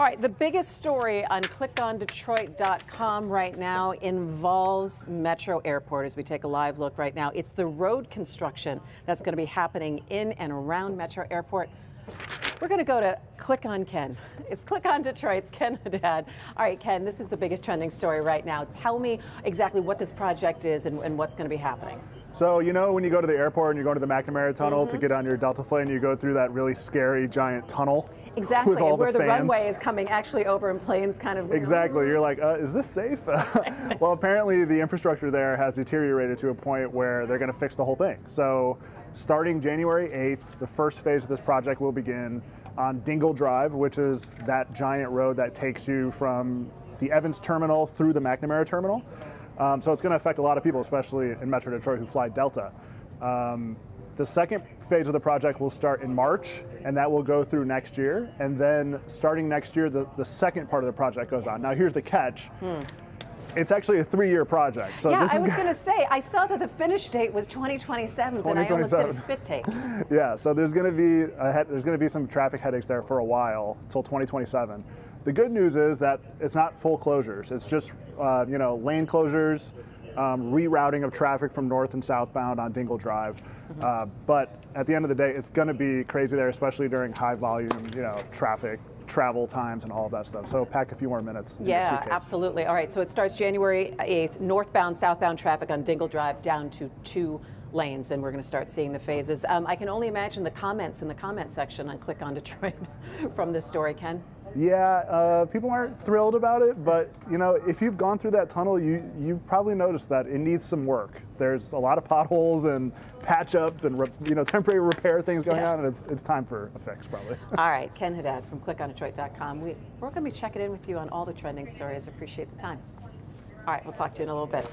All right, the biggest story on clickondetroit.com right now involves Metro Airport as we take a live look right now. It's the road construction that's going to be happening in and around Metro Airport. We're going to go to Click on Ken. It's Click on Detroit's Ken Haddad. All right, Ken, this is the biggest trending story right now. Tell me exactly what this project is and, and what's going to be happening. So, you know, when you go to the airport and you go to the McNamara Tunnel mm -hmm. to get on your Delta flight and you go through that really scary giant tunnel? Exactly, and where the, the runway is coming actually over and planes kind of. Exactly, you're like, uh, is this safe? well, apparently the infrastructure there has deteriorated to a point where they're going to fix the whole thing. So, starting January 8th, the first phase of this project will begin on Dingell Drive, which is that giant road that takes you from the Evans terminal through the McNamara terminal. Um, so it's going to affect a lot of people, especially in Metro Detroit who fly Delta. Um, the second phase of the project will start in March, and that will go through next year. And then starting next year, the, the second part of the project goes on. Now, here's the catch. Hmm. It's actually a three-year project. So yeah, I was going to say, I saw that the finish date was 2027, 2027. but I almost did a spit take. yeah, so there's going to be a, there's going to be some traffic headaches there for a while until 2027. The good news is that it's not full closures. It's just uh, you know lane closures, um, rerouting of traffic from north and southbound on Dingell Drive. Mm-hmm. Uh, but at the end of the day, it's going to be crazy there, especially during high volume, you know, traffic, travel times, and all of that stuff. So pack a few more minutes. Yeah, absolutely. All right, so it starts January 8th. Northbound, southbound traffic on Dingell Drive down to two lanes, and we're going to start seeing the phases. Um, I can only imagine the comments in the comment section on Click on Detroit from this story, Ken. Yeah, uh, people aren't thrilled about it, but you know, if you've gone through that tunnel, you you probably noticed that it needs some work. There's a lot of potholes and patch up and you know temporary repair things going yeah. on, and it's, it's time for a fix probably. all right, Ken Haddad from ClickOnDetroit.com. We we're going to be checking in with you on all the trending stories. Appreciate the time. All right, we'll talk to you in a little bit.